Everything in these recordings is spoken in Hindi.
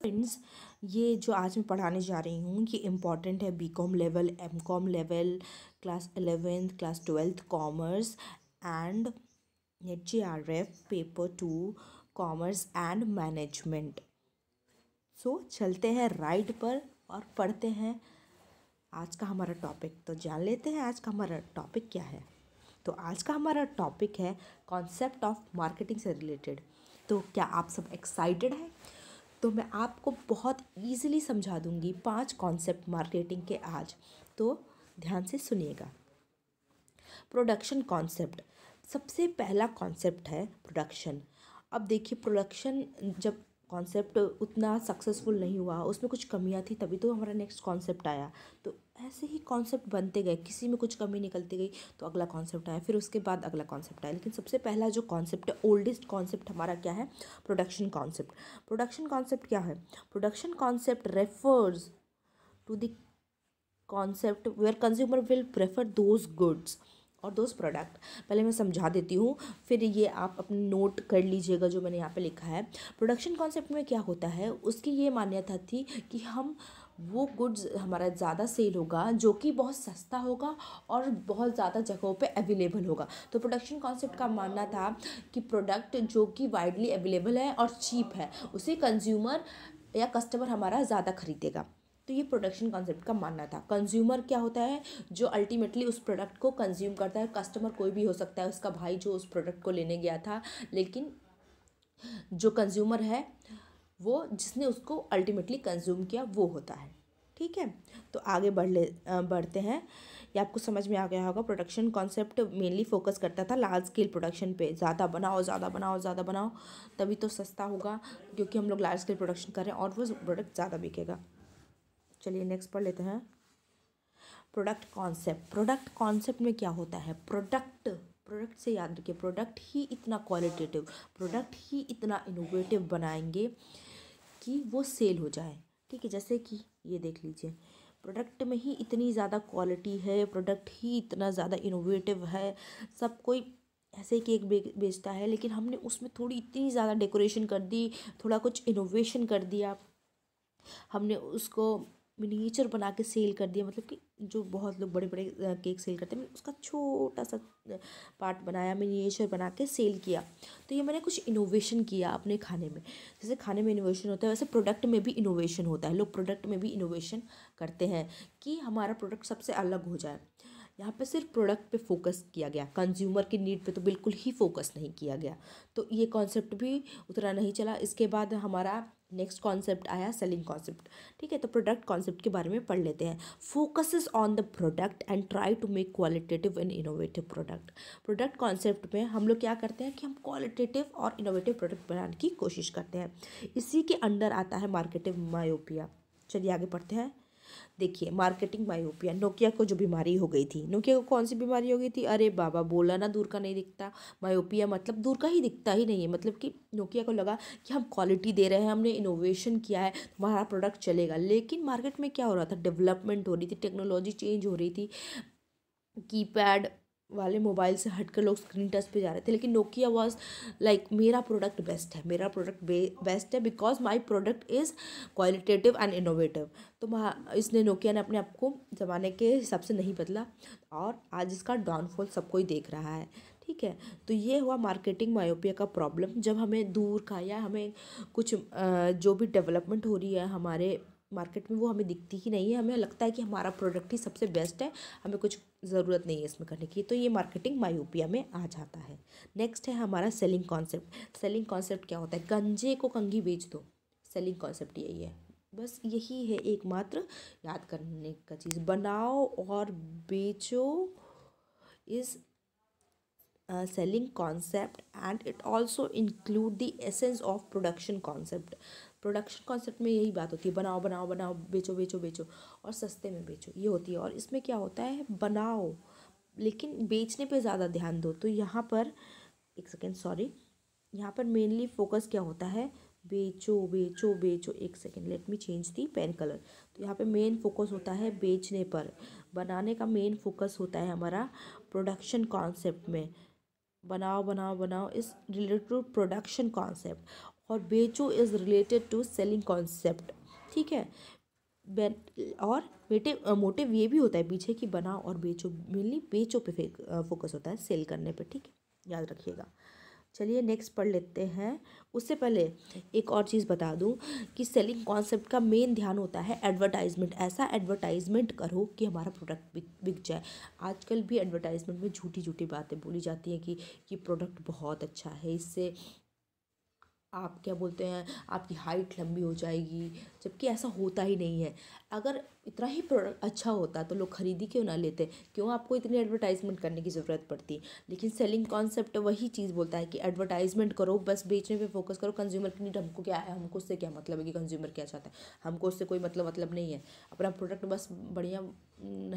फ्रेंड्स ये जो आज मैं पढ़ाने जा रही हूँ, ये इंपॉर्टेंट है B com level M com level class eleventh class twelfth commerce and G R F paper two commerce and management so चलते हैं राइट पर और पढ़ते हैं आज का हमारा टॉपिक तो जान लेते हैं आज का हमारा टॉपिक क्या है? तो आज का हमारा टॉपिक है कॉन्सेप्ट ऑफ़ मार्केटिंग से रिलेटेड तो क्या आप सब एक्साइटेड हैं? तो मैं आपको बहुत ईजिली समझा दूँगी पाँच कॉन्सेप्ट मार्केटिंग के आज। तो ध्यान से सुनिएगा। प्रोडक्शन कॉन्सेप्ट सबसे पहला कॉन्सेप्ट है प्रोडक्शन अब देखिए प्रोडक्शन जब कॉन्सेप्ट उतना सक्सेसफुल नहीं हुआ, उसमें कुछ कमियाँ थी, तभी तो हमारा नेक्स्ट कॉन्सेप्ट आया। तो ऐसे ही कॉन्सेप्ट बनते गए, किसी में कुछ कमी निकलती गई तो अगला कॉन्सेप्ट आया, फिर उसके बाद अगला कॉन्सेप्ट आया। लेकिन सबसे पहला जो कॉन्सेप्ट है ओल्डेस्ट कॉन्सेप्ट हमारा क्या है? प्रोडक्शन कॉन्सेप्ट प्रोडक्शन कॉन्सेप्ट क्या है? Production concept refers to the concept where consumer will prefer those goods और दोज प्रोडक्ट पहले मैं समझा देती हूँ, फिर ये आप अपने नोट कर लीजिएगा जो मैंने यहाँ पे लिखा है। प्रोडक्शन कॉन्सेप्ट में क्या होता है, उसकी ये मान्यता थी कि हम वो गुड्स हमारा ज़्यादा सेल होगा, जो कि बहुत सस्ता होगा और बहुत ज़्यादा जगहों पे अवेलेबल होगा। तो प्रोडक्शन कॉन्सेप्ट का मानना था कि प्रोडक्ट जो कि वाइडली अवेलेबल है और चीप है, उसे कंज्यूमर या कस्टमर हमारा ज़्यादा खरीदेगा। तो ये प्रोडक्शन कॉन्सेप्ट का मानना था। कंज्यूमर क्या होता है? जो अल्टीमेटली उस प्रोडक्ट को कंज्यूम करता है कस्टमर कोई भी हो सकता है, उसका भाई जो उस प्रोडक्ट को लेने गया था, लेकिन जो कंज्यूमर है वो जिसने उसको अल्टीमेटली कंज्यूम किया, वो होता है। ठीक है? तो आगे बढ़ ले बढ़ते हैं। ये आपको समझ में आ गया होगा प्रोडक्शन कॉन्सेप्ट मेनली फोकस करता था लार्ज स्केल प्रोडक्शन पे। ज़्यादा बनाओ ज़्यादा बनाओ ज़्यादा बनाओ, तभी तो सस्ता होगा, क्योंकि हम लोग लार्ज स्केल प्रोडक्शन कर रहे हैं और वो प्रोडक्ट ज़्यादा बिकेगा। चलिए नेक्स्ट पढ़ लेते हैं। प्रोडक्ट कॉन्सेप्ट प्रोडक्ट कॉन्सेप्ट में क्या होता है? प्रोडक्ट प्रोडक्ट से याद रखिए। प्रोडक्ट ही इतना क्वालिटेटिव प्रोडक्ट ही इतना इनोवेटिव बनाएँगे। कि वो सेल हो जाए। ठीक है, जैसे कि ये देख लीजिए प्रोडक्ट में ही इतनी ज़्यादा क्वालिटी है प्रोडक्ट ही इतना ज़्यादा इनोवेटिव है, सब कोई ऐसे ही केक बेचता है, लेकिन हमने उसमें थोड़ी इतनी ज़्यादा डेकोरेशन कर दी, थोड़ा कुछ इनोवेशन कर दिया, हमने उसको मिनीचर बना के सेल कर दिया मतलब कि जो बहुत लोग बड़े बड़े केक सेल करते हैं उसका छोटा सा पार्ट बनाया मिनीचर बना के सेल किया। तो ये मैंने कुछ इनोवेशन किया अपने खाने में। जैसे खाने में इनोवेशन होता है, वैसे प्रोडक्ट में भी इनोवेशन होता है। लोग प्रोडक्ट में भी इनोवेशन करते हैं कि हमारा प्रोडक्ट सबसे अलग हो जाए। यहाँ पे सिर्फ़ प्रोडक्ट पे फोकस किया गया कंज्यूमर की नीड पे तो बिल्कुल ही फोकस नहीं किया गया। तो ये कॉन्सेप्ट भी उतना नहीं चला। इसके बाद हमारा नेक्स्ट कॉन्सेप्ट आया सेलिंग कॉन्सेप्ट। ठीक है तो प्रोडक्ट कॉन्सेप्ट के बारे में पढ़ लेते हैं। Focus on the product and try to make qualitative and innovative product product concept में हम लोग क्या करते हैं कि हम क्वालिटेटिव और इनोवेटिव प्रोडक्ट बनाने की कोशिश करते हैं। इसी के अंडर आता है मार्केटिव मायोपिया चलिए आगे पढ़ते हैं। देखिए मार्केटिंग मायोपिया नोकिया को जो बीमारी हो गई थी नोकिया को कौन सी बीमारी हो गई थी? अरे बाबा, बोला ना दूर का नहीं दिखता। मायोपिया मतलब दूर का ही दिखता ही नहीं है। मतलब कि नोकिया को लगा कि हम क्वालिटी दे रहे हैं, हमने इनोवेशन किया है हमारा प्रोडक्ट चलेगा। लेकिन मार्केट में क्या हो रहा था? डेवलपमेंट हो रही थी टेक्नोलॉजी चेंज हो रही थी। कीपैड वाले मोबाइल से हटकर लोग स्क्रीन टच पे जा रहे थे, लेकिन नोकिया वॉज़ लाइक मेरा प्रोडक्ट बेस्ट है, मेरा प्रोडक्ट बेस्ट है because my product is qualitative and innovative तो इसने नोकिया ने अपने आप को ज़माने के हिसाब से नहीं बदला और आज इसका डाउनफॉल सब कोई देख रहा है, ठीक है? तो ये हुआ मार्केटिंग मायोपिया का प्रॉब्लम जब हमें दूर का या हमें कुछ जो भी डेवलपमेंट हो रही है हमारे मार्केट में वो हमें दिखती ही नहीं है। हमें लगता है कि हमारा प्रोडक्ट ही सबसे बेस्ट है। हमें कुछ ज़रूरत नहीं है इसमें करने की। तो ये मार्केटिंग मायोपिया में आ जाता है। नेक्स्ट है हमारा सेलिंग कॉन्सेप्ट सेलिंग कॉन्सेप्ट क्या होता है? गंजे को कंघी बेच दो। सेलिंग कॉन्सेप्ट यही है। बस यही है एकमात्र याद करने का चीज़। बनाओ और बेचो is selling concept and it also include the essence of production concept production concept में यही बात होती है, बनाओ बनाओ बनाओ, बेचो बेचो बेचो और सस्ते में बेचो, ये होती है। और इसमें क्या होता है, बनाओ, लेकिन बेचने पे ज़्यादा ध्यान दो। तो यहाँ पर, एक सेकेंड सॉरी यहाँ पर मेनली फोकस क्या होता है, बेचो बेचो बेचो, एक second let me change the pen colour तो यहाँ पे मेन फोकस होता है बेचने पर। बनाने का मेन फोकस होता है हमारा प्रोडक्शन कॉन्सेप्ट में। बनाओ बनाओ बनाओ, is related to production concept और बेचो is related to selling concept ठीक है? और बेटे मोटिव ये भी होता है, पीछे कि बनाओ और बेचो। मेनली बेचो पे फोकस होता है सेल करने पे, ठीक है? याद रखिएगा। चलिए नेक्स्ट पढ़ लेते हैं। उससे पहले एक और चीज़ बता दूँ कि सेलिंग कॉन्सेप्ट का मेन ध्यान होता है एडवर्टाइजमेंट ऐसा एडवर्टाइजमेंट करो कि हमारा प्रोडक्ट बिक बिक जाए। आजकल भी एडवर्टाइजमेंट में झूठी झूठी बातें बोली जाती हैं कि ये प्रोडक्ट बहुत अच्छा है। इससे आप क्या बोलते हैं, आपकी हाइट लंबी हो जाएगी, जबकि ऐसा होता ही नहीं है। अगर इतना ही प्रोडक्ट अच्छा होता तो लोग खरीदी क्यों ना लेते? क्यों आपको इतनी एडवर्टाइजमेंट करने की ज़रूरत पड़ती? लेकिन सेलिंग कॉन्सेप्ट वही चीज़ बोलता है कि एडवर्टाइजमेंट करो, बस बेचने पे फोकस करो कंज्यूमर की नीड हमको क्या है? हमको उससे क्या मतलब है कि कंज्यूमर क्या चाहता है? हमको उससे कोई मतलब मतलब नहीं है। अपना प्रोडक्ट बस बढ़िया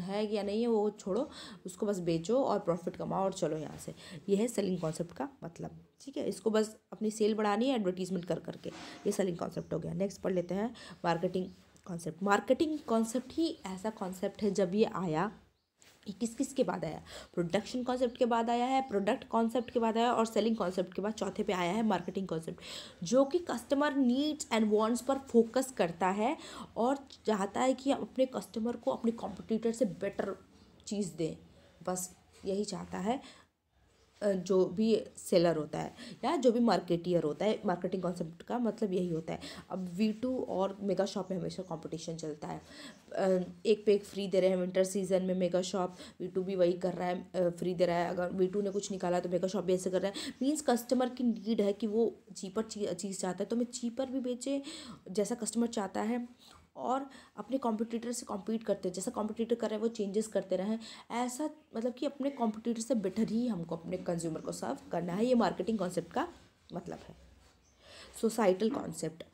है या नहीं है वो छोड़ो, उसको बस बेचो और प्रॉफिट कमाओ और चलो यहाँ से। ये है सेलिंग कॉन्सेप्ट का मतलब। ठीक है? इसको बस अपनी सेल बढ़ानी है एडवर्टीजमेंट कर करके ये सेलिंग कॉन्सेप्ट हो गया। नेक्स्ट पढ़ लेते हैं। मार्केटिंग कॉन्सेप्ट मार्केटिंग कॉन्सेप्ट ही ऐसा कॉन्सेप्ट है जब ये आया, ये किस किस के बाद आया? प्रोडक्शन कॉन्सेप्ट के बाद आया है प्रोडक्ट कॉन्सेप्ट के बाद आया और सेलिंग कॉन्सेप्ट के बाद चौथे पे आया है मार्केटिंग कॉन्सेप्ट जो कि कस्टमर नीड्स एंड वांट्स पर फोकस करता है और चाहता है कि अपने कस्टमर को अपने कॉम्पिटिटर से बेटर चीज़ दें। बस यही चाहता है। जो भी सेलर होता है या जो भी मार्केटियर होता है मार्केटिंग कॉन्सेप्ट का मतलब यही होता है। अब वी टू और मेगा शॉप में हमेशा कंपटीशन चलता है। एक पे एक फ्री दे रहे हैं विंटर सीज़न में मेगा शॉप वी टू भी वही कर रहा है फ्री दे रहा है। अगर वी टू ने कुछ निकाला तो मेगा शॉप भी ऐसे कर रहा है। मीन्स कस्टमर की नीड है कि वो चीपर चीज़ चाहता है तो मैं चीपर भी बेचे जैसा कस्टमर चाहता है। और अपने कॉम्पिटिटर से कॉम्पीट करते हैं। जैसा कॉम्पिटिटर कर रहे हैं, वो चेंजेस करते रहें। ऐसा मतलब कि अपने कॉम्पिटिटर से बेटर ही हमको, अपने कंज्यूमर को सर्व करना है। ये मार्केटिंग कॉन्सेप्ट का मतलब है। सोसाइटल कॉन्सेप्ट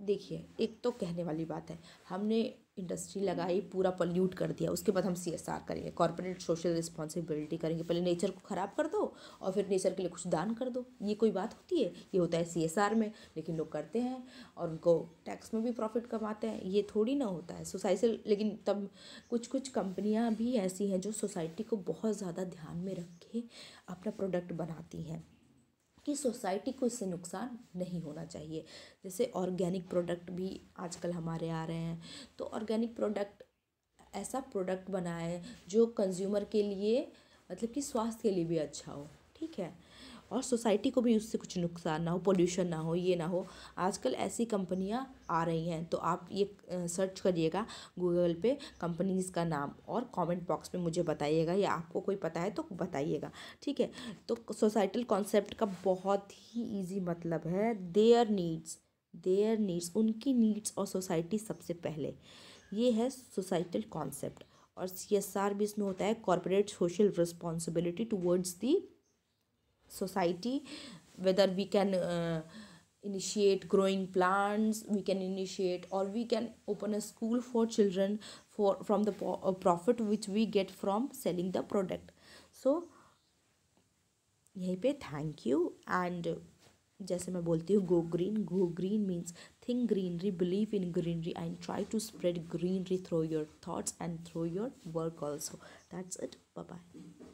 देखिए, एक तो कहने वाली बात है, हमने इंडस्ट्री लगाई, पूरा पल्यूट कर दिया, उसके बाद हम सी एस आर करेंगे कॉर्पोरेट सोशल रिस्पॉन्सिबिलिटी करेंगे, पहले नेचर को ख़राब कर दो और फिर नेचर के लिए कुछ दान कर दो। ये कोई बात होती है? ये होता है सी एस आर में, लेकिन लोग करते हैं और उनको टैक्स में भी प्रॉफिट कमाते हैं। ये थोड़ी ना होता है सोसाइटी लेकिन तब कुछ कुछ कंपनियाँ भी ऐसी हैं जो सोसाइटी को बहुत ज़्यादा ध्यान में रख के अपना प्रोडक्ट बनाती हैं। कि सोसाइटी को इससे नुकसान नहीं होना चाहिए। जैसे ऑर्गेनिक प्रोडक्ट भी आजकल हमारे आ रहे हैं। तो ऑर्गेनिक प्रोडक्ट, ऐसा प्रोडक्ट बनाए जो कंज्यूमर के लिए मतलब कि स्वास्थ्य के लिए भी अच्छा हो, ठीक है? और सोसाइटी को भी उससे कुछ नुकसान ना हो पोल्यूशन ना हो, ये ना हो। आजकल ऐसी कंपनियाँ आ रही हैं तो आप ये सर्च करिएगा गूगल पे कंपनीज़ का नाम और कमेंट बॉक्स में मुझे बताइएगा, या आपको कोई पता है तो बताइएगा, ठीक है? तो सोसाइटल कॉन्सेप्ट का बहुत ही ईजी मतलब है देयर नीड्स देयर नीड्स उनकी नीड्स और सोसाइटी सबसे पहले। ये है सोसाइटल कॉन्सेप्ट और सी एस आर भी इसमें होता है corporate social responsibility towards the society whether we can uh, initiate growing plants we can initiate or we can open a school for children for from the uh, profit which we get from selling the product so यहीं पे थैंक यू एंड जैसे मैं बोलती हूँ go green go green means think greenery believe in greenery and try to spread greenery through your thoughts and through your work also that's it bye